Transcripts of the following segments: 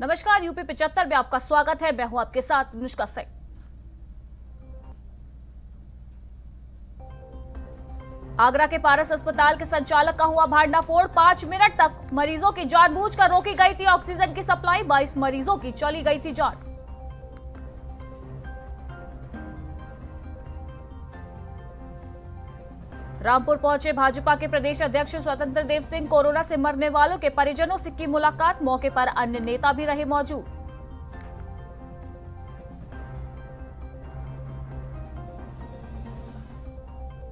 नमस्कार, यूपी पिचहत्तर में आपका स्वागत है। मैं हूँ आपके साथ अनुष्का सिंह आगरा के पारस अस्पताल के संचालक का हुआ भांडाफोड़। पाँच मिनट तक मरीजों की जानबूझकर रोकी गई थी। ऑक्सीजन की सप्लाई बाईस मरीजों की चली गई थी जान। रामपुर पहुँचे भाजपा के प्रदेश अध्यक्ष स्वतंत्र देव सिंह कोरोना से मरने वालों के परिजनों से की मुलाकात। मौके पर अन्य नेता भी रहे मौजूद।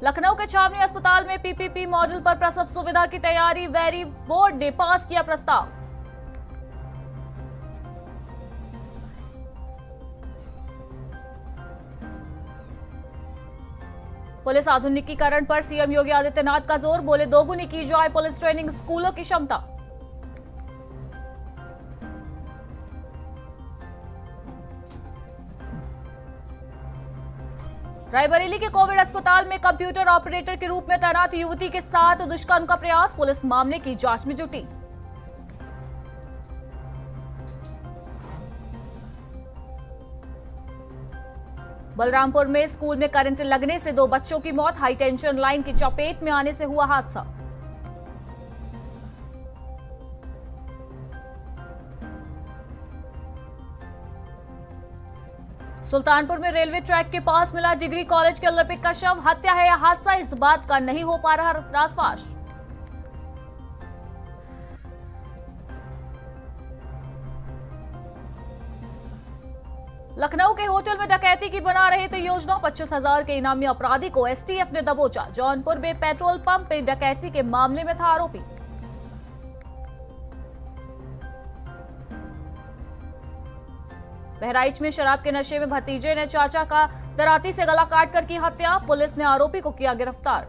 लखनऊ के छावनी अस्पताल में पीपीपी मॉडल पर प्रसव सुविधा की तैयारी, वेरी बोर्ड ने पास किया प्रस्ताव। पुलिस आधुनिकीकरण पर सीएम योगी आदित्यनाथ का ज़ोर, बोले, दोगुनी की जाए पुलिस ट्रेनिंग स्कूलों की क्षमता। रायबरेली के कोविड अस्पताल में कंप्यूटर ऑपरेटर के रूप में तैनात युवती के साथ दुष्कर्म का प्रयास, पुलिस मामले की जाँच में जुटी। बलरामपुर में स्कूल में करंट लगने से दो बच्चों की मौत, हाई टेंशन लाइन की चपेट में आने से हुआ हादसा। सुल्तानपुर में रेलवे ट्रैक के पास मिला डिग्री कॉलेज के लिपिक का शव। हत्या है या हादसा? इस बात का नहीं हो पा रहा रासपाश डकैती की बना रहे थे योजना पच्चीस हज़ार के इनामी अपराधी को एसटीएफ ने दबोचा। जौनपुर में पेट्रोल पंप पे डकैती के मामले में था आरोपी। बहराइच में शराब के नशे में भतीजे ने चाचा का दराती से गला काट कर की हत्या। पुलिस ने आरोपी को किया गिरफ़्तार।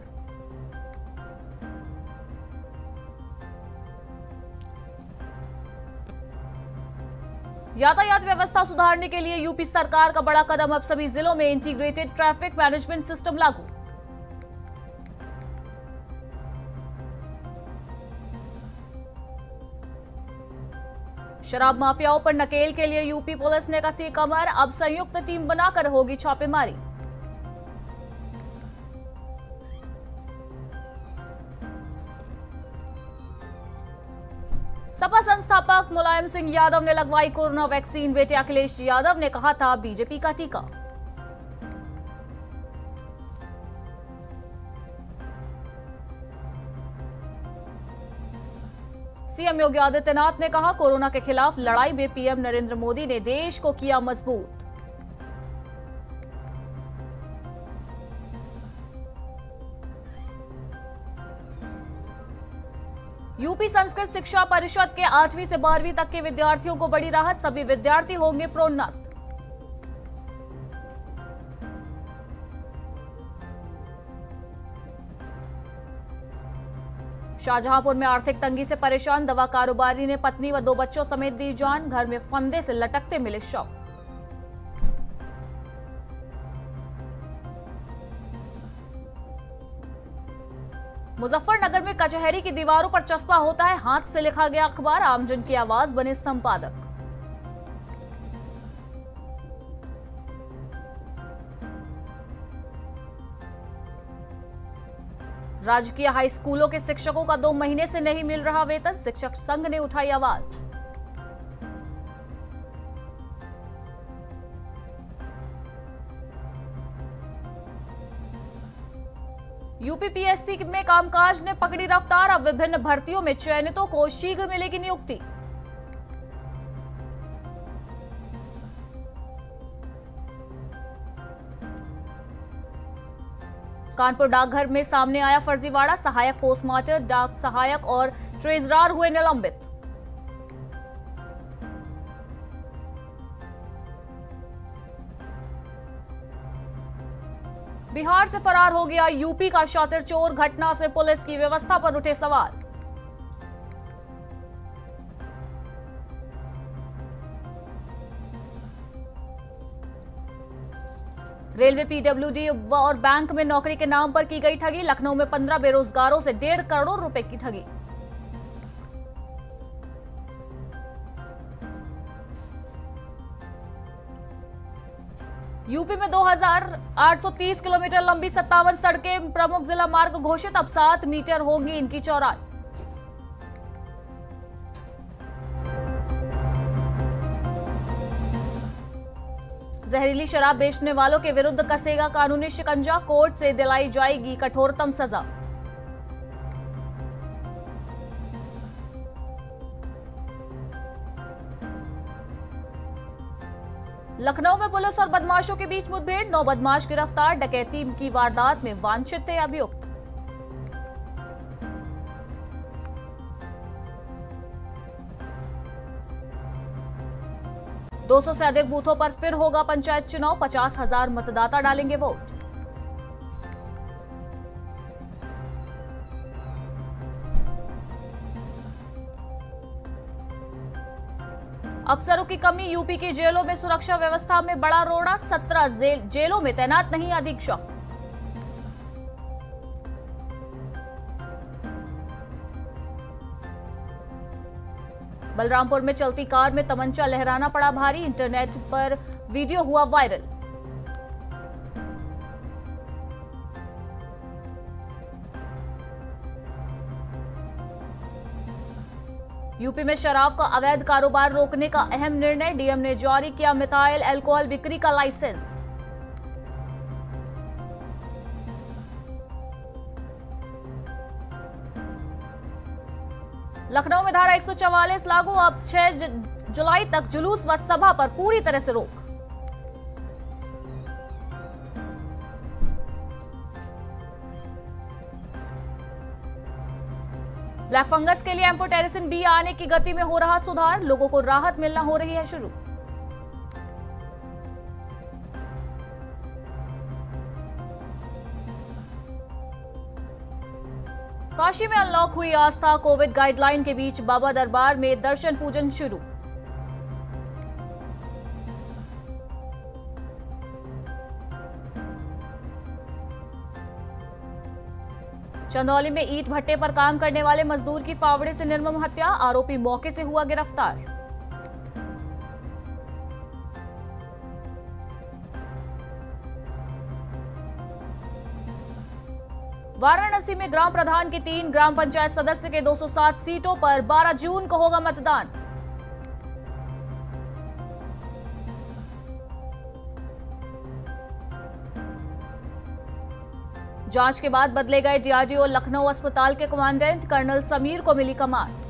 यातायात व्यवस्था सुधारने के लिए यूपी सरकार का बड़ा कदम। अब सभी जिलों में इंटीग्रेटेड ट्रैफ़िक मैनेजमेंट सिस्टम लागू। शराब माफियाओं पर नकेल के लिए यूपी पुलिस ने कसी कमर। अब संयुक्त टीम बनाकर होगी छापेमारी। सपा संस्थापक मुलायम सिंह यादव ने लगवाई कोरोना वैक्सीन। बेटे अखिलेश यादव ने कहा था बीजेपी का टीका। सीएम योगी आदित्यनाथ ने कहा, कोरोना के खिलाफ लड़ाई में पीएम नरेंद्र मोदी ने देश को किया मज़बूत। यूपी संस्कृत शिक्षा परिषद के आठवीं से बारहवीं तक के विद्यार्थियों को बड़ी राहत, सभी विद्यार्थी होंगे प्रोन्नत। शाहजहांपुर में आर्थिक तंगी से परेशान, दवा कारोबारी ने पत्नी व दो बच्चों समेत दी जान, घर में फंदे से लटकते मिले शव। मुजफ्फरनगर में कचहरी की दीवारों पर चस्पा होता है, हाथ से लिखा गया अखबार, आमजन की आवाज़, बने संपादक। राजकीय हाई स्कूलों के शिक्षकों का दो महीने से नहीं मिल रहा वेतन, शिक्षक संघ ने उठाई आवाज़। यूपीपीएससी में कामकाज ने पकड़ी रफ्तार। अब विभिन्न भर्तियों में चयनितों को शीघ्र मिलेगी नियुक्ति। कानपुर डाकघर में सामने आया फर्जीवाड़ा। सहायक पोस्टमास्टर, डाक सहायक और ट्रेजरार हुए निलंबित। बिहार से फरार हो गया यूपी का शातिर चोर। घटना से पुलिस की व्यवस्था पर उठे सवाल। रेलवे पीडब्ल्यूडी और बैंक में नौकरी के नाम पर की गई ठगी। लखनऊ में पंद्रह बेरोजगारों से डेढ़ करोड़ रुपए की ठगी। यूपी में 2830 किलोमीटर लंबी सत्तावन सड़कें प्रमुख जिला मार्ग घोषित, अब सात मीटर होगी इनकी चौड़ाई जहरीली शराब बेचने वालों के विरुद्ध कसेगा कानूनी शिकंजा, कोर्ट से दिलाई जाएगी कठोरतम सजा। लखनऊ में पुलिस और बदमाशों के बीच मुठभेड़। नौ बदमाश गिरफ़्तार, डकैती की वारदात में वांछित थे अभियुक्त। दो सौ से अधिक बूथों पर फिर होगा पंचायत चुनाव, पचास हज़ार मतदाता डालेंगे वोट। अफसरों की कमी, यूपी की जेलों में सुरक्षा व्यवस्था में बड़ा रोड़ा, सत्रह जेलों में तैनात नहीं अधीक्षक। बलरामपुर में चलती कार में तमंचा लहराना पड़ा भारी, इंटरनेट पर वीडियो हुआ वायरल। यूपी में शराब का अवैध कारोबार रोकने का अहम निर्णय डीएम ने जारी किया मिथाइल एल्कोहल बिक्री का लाइसेंस। लखनऊ में धारा 144 लागू, अब 6 जुलाई तक जुलूस व सभा पर पूरी तरह से रोक। ब्लैक फंगस के लिए एम्फोटेरिसिन बी आने की गति में हो रहा सुधार। लोगों को राहत मिलना हो रही है शुरू। काशी में अनलॉक हुई आस्था कोविड गाइडलाइन के बीच बाबा दरबार में दर्शन पूजन शुरू। चंदौली में ईट भट्टे पर काम करने वाले मजदूर की फावड़े से निर्मम हत्या, आरोपी मौके से हुआ गिरफ़्तार। वाराणसी में ग्राम प्रधान के तीन ग्राम पंचायत सदस्य के 207 सीटों पर 12 जून को होगा मतदान। जाँच के बाद बदले गए डीआरडीओ लखनऊ अस्पताल के कमांडेंट कर्नल समीर को मिली कमान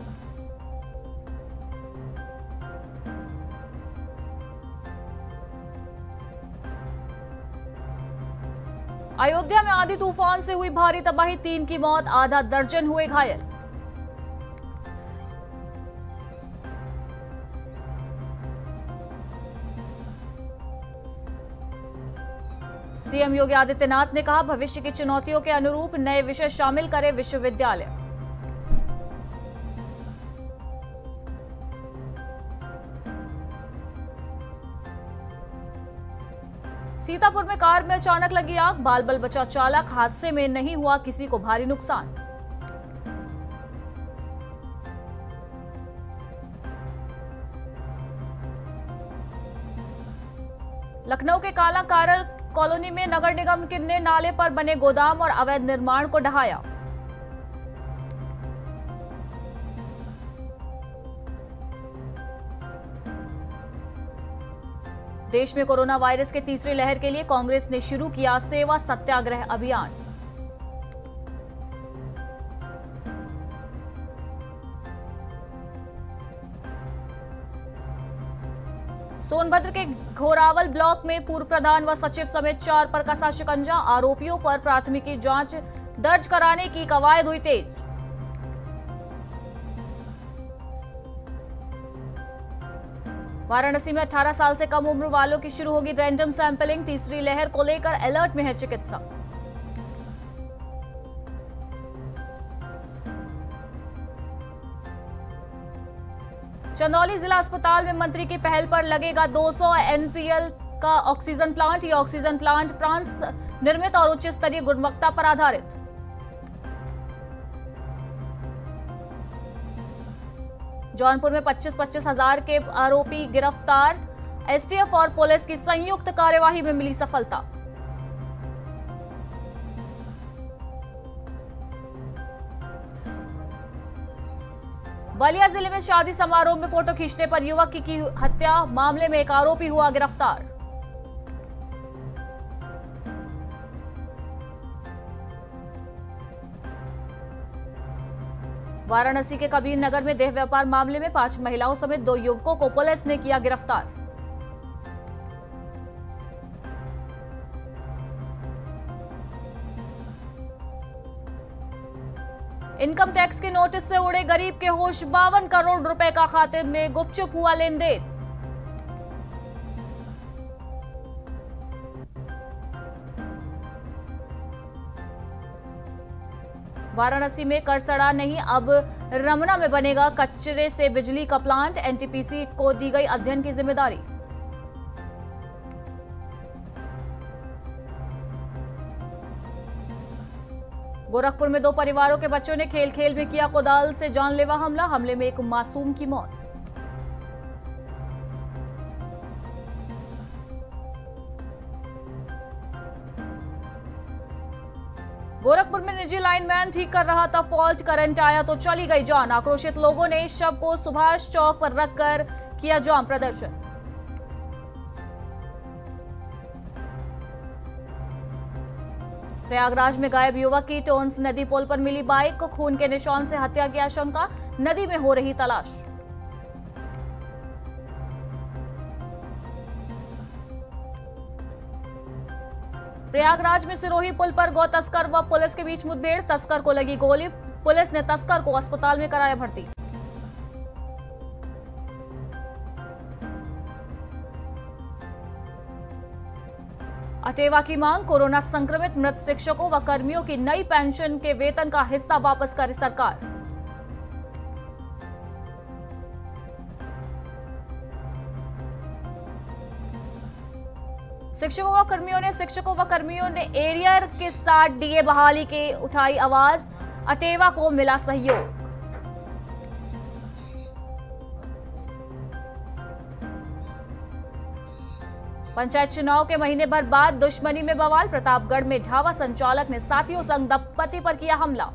अयोध्या में आधी तूफ़ान से हुई भारी तबाही, तीन की मौत, आधा दर्जन हुए घायल। सीएम योगी आदित्यनाथ ने कहा, भविष्य की चुनौतियों के अनुरूप नए विषय शामिल करे विश्वविद्यालय। सीतापुर में कार में अचानक लगी आग बाल बल बचा चालक, हादसे में नहीं हुआ किसी को भारी नुकसान। लखनऊ के काला कारल कॉलोनी में नगर निगम ने नाले पर बने गोदाम और अवैध निर्माण को ढहाया। देश में कोरोना वायरस के तीसरी लहर के लिए कांग्रेस ने शुरू किया सेवा सत्याग्रह अभियान। सोनभद्र के घोरावल ब्लॉक में पूर्व प्रधान व सचिव समेत चार पर कसा शिकंजा आरोपियों पर प्राथमिकी जाँच दर्ज कराने की कवायद हुई तेज। वाराणसी में 18 साल से कम उम्र वालों की शुरू होगी रैंडम सैंपलिंग, तीसरी लहर को लेकर अलर्ट में है चिकित्सा चंदौली जिला अस्पताल में मंत्री की पहल पर लगेगा 200 एनपीएल का ऑक्सीजन प्लांट। ये ऑक्सीजन प्लांट फ्रांस निर्मित और उच्च स्तरीय गुणवत्ता पर आधारित। जौनपुर में 25-25 हज़ार के आरोपी गिरफ़्तार। एसटीएफ और पुलिस की संयुक्त कार्यवाही में मिली सफलता। बलिया ज़िले में शादी समारोह में फ़ोटो खींचने पर युवक की, की हत्या मामले में एक आरोपी हुआ गिरफ़्तार। वाराणसी के कबीर नगर में देह व्यापार मामले में पाँच महिलाओं समेत दो युवकों को पुलिस ने किया गिरफ़्तार। इनकम टैक्स के नोटिस से उड़े गरीब के होश, बावन करोड़ रुपए का खाते में गुपचुप हुआ लेन देन वाराणसी में करसड़ा नहीं, अब रमना में बनेगा कचरे से बिजली का प्लांट, एनटीपीसी को दी गई अध्ययन की ज़िम्मेदारी। गोरखपुर में दो परिवारों के बच्चों ने खेल खेल में किया। कोदाल से जानलेवा हमला, हमले में एक मासूम की मौत। गोरखपुर में निजी लाइनमैन ठीक कर रहा था, फॉल्ट, करंट आया तो चली गई जान। आक्रोशित लोगों ने शव को सुभाष चौक पर रखकर किया जाम प्रदर्शन। प्रयागराज में गायब युवक की टोन्स नदी पुल पर मिली बाइक। को खून के निशान से हत्या की आशंका, नदी में हो रही तलाश। प्रयागराज में सिरोही पुल पर गौ तस्कर व पुलिस के बीच मुठभेड़। तस्कर को लगी गोली। पुलिस ने तस्कर को अस्पताल में कराया भर्ती। अटेवा की मांग, कोरोना संक्रमित मृत शिक्षकों व कर्मियों की नई पेंशन के वेतन का हिस्सा वापस करे सरकार। शिक्षकों व कर्मियों ने शिक्षकों व कर्मियों ने एरियर के साथ डीए बहाली के उठाई आवाज़। अटेवा को मिला सहयोग। पंचायत चुनाव के महीने भर बाद दुश्मनी में बवाल, प्रतापगढ़ में ढावा संचालक ने साथियों संग दंपति पर किया हमला।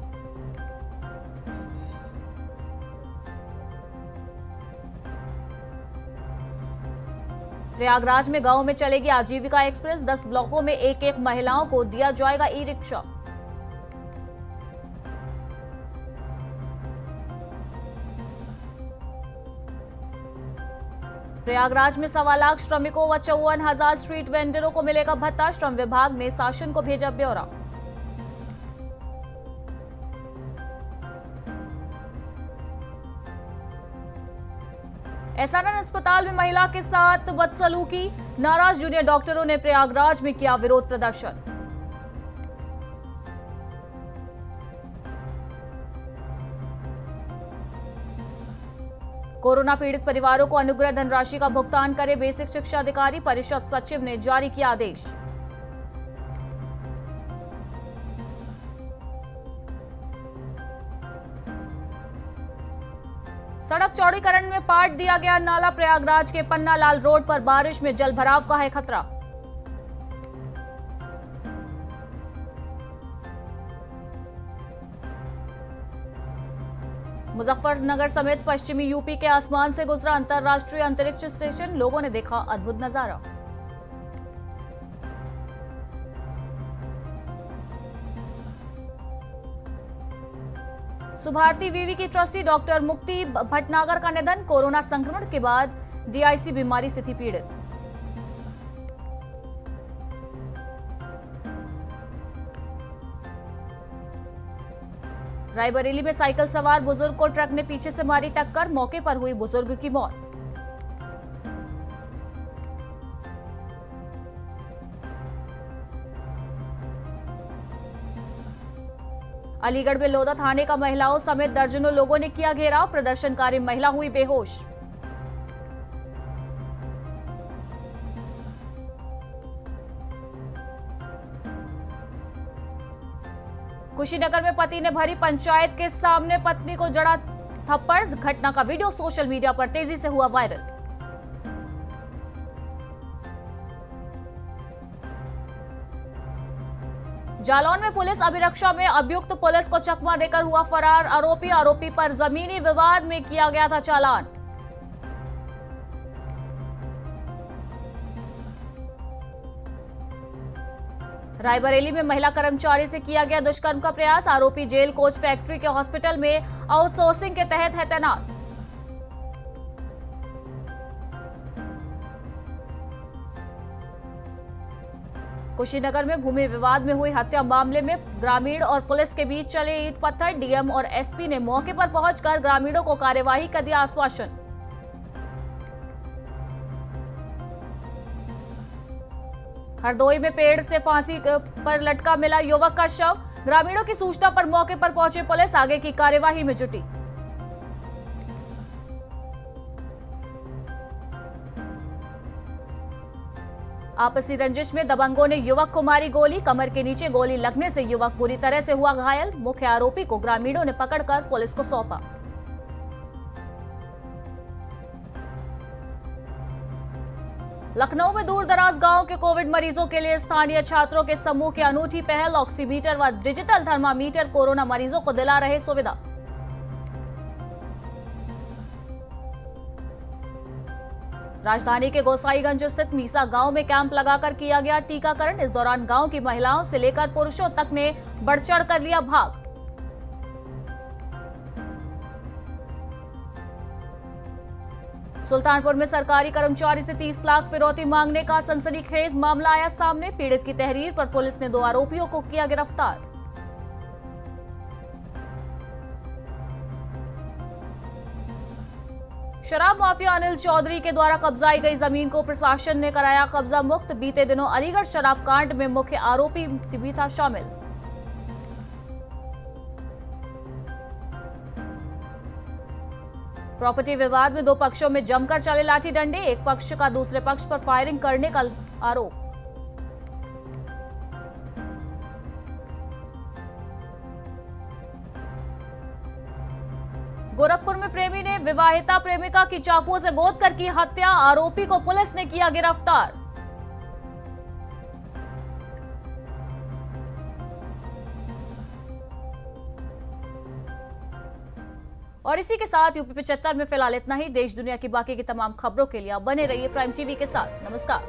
प्रयागराज में गाँव में चलेगी आजीविका एक्सप्रेस 10 ब्लॉकों में एक एक महिलाओं को दिया जाएगा ई रिक्शा प्रयागराज में सवा लाख श्रमिकों व चौवन हज़ार स्ट्रीट वेंडरों को मिलेगा भत्ता। श्रम विभाग ने शासन को भेजा ब्यौरा। एसआरएन अस्पताल में महिला के साथ बदसलूकी। नाराज़ जूनियर डॉक्टरों ने प्रयागराज में किया विरोध प्रदर्शन। कोरोना पीड़ित परिवारों को अनुग्रह धनराशि का भुगतान करे बेसिक शिक्षा अधिकारी, परिषद सचिव ने जारी किया आदेश। सड़क चौड़ीकरण में पाट दिया गया नाला प्रयागराज के पन्ना लाल रोड पर बारिश में जलभराव का है खतरा। मुजफ्फरनगर समेत पश्चिमी यूपी के आसमान से गुजरा अंतर्राष्ट्रीय अंतरिक्ष स्टेशन, लोगों ने देखा अद्भुत नज़ारा। सुभारती वीवी की ट्रस्टी डॉक्टर मुक्ति भटनागर का निधन, कोरोना संक्रमण के बाद डीआईसी बीमारी से थी पीड़ित। रायबरेली में साइकिल सवार बुज़ुर्ग को ट्रक ने पीछे से मारी टक्कर, मौके पर हुई बुज़ुर्ग की मौत। अलीगढ़ में लोधा थाने का महिलाओं समेत दर्जनों लोगों ने किया घेराव, प्रदर्शनकारी महिला हुई बेहोश। कुशीनगर में पति ने भरी पंचायत के सामने पत्नी को जड़ा थप्पड़, घटना का वीडियो सोशल मीडिया पर तेज़ी से हुआ वायरल। जालौन में पुलिस अभिरक्षा में अभियुक्त पुलिस को चकमा देकर हुआ फरार। आरोपी आरोपी पर जमीनी विवाद में किया गया था चालान। रायबरेली में महिला कर्मचारी से किया गया दुष्कर्म का प्रयास। आरोपी जेल कोच फैक्ट्री के हॉस्पिटल में आउटसोर्सिंग के तहत है तैनात। कुशीनगर में भूमि विवाद में हुई हत्या मामले में ग्रामीण और पुलिस के बीच चले ईट पत्थर। डीएम और एसपी ने मौके पर पहुंचकर ग्रामीणों को कार्यवाही का दिया आश्वासन। हरदोई में पेड़ से फांसी पर लटका मिला युवक का शव। ग्रामीणों की सूचना पर मौके पर पहुँची पुलिस, आगे की कार्यवाही में जुटी। आपसी रंजिश में दबंगों ने युवक को मारी गोली। कमर के नीचे गोली लगने से युवक बुरी तरह से हुआ घायल। मुख्य आरोपी को ग्रामीणों ने पकड़कर पुलिस को सौंपा। लखनऊ में दूर दराज गाँव के कोविड मरीजों के लिए स्थानीय छात्रों के समूह की अनूठी पहल, ऑक्सीमीटर व डिजिटल थर्मामीटर कोरोना मरीजों को दिला रहे सुविधा। राजधानी के गोसाईगंज स्थित मीसा गाँव में कैंप लगाकर किया गया टीकाकरण। इस दौरान गाँव की महिलाओं से लेकर पुरुषों तक ने बढ़ चढ़ कर लिया भाग। सुल्तानपुर में सरकारी कर्मचारी से 30 लाख फिरौती मांगने का सनसनीखेज मामला आया सामने। पीड़ित की तहरीर पर पुलिस ने दो आरोपियों को किया गिरफ़्तार। शराब माफिया अनिल चौधरी के द्वारा कब्जाई गई ज़मीन को प्रशासन ने कराया कब्जा मुक्त। बीते दिनों अलीगढ़ शराब कांड में मुख्य आरोपी भी था शामिल। प्रॉपर्टी विवाद में दो पक्षों में जमकर चले लाठी डंडे। एक पक्ष का दूसरे पक्ष पर फायरिंग करने का आरोप। गोरखपुर में प्रेमी ने विवाहिता प्रेमिका की चाकुओं से गोद कर की हत्या। आरोपी को पुलिस ने किया गिरफ़्तार। और इसी के साथ यूपी पिचहत्तर में फ़िलहाल इतना ही। देश दुनिया की बाकी की तमाम खबरों के लिए बने रहिए प्राइम टीवी के साथ। नमस्कार।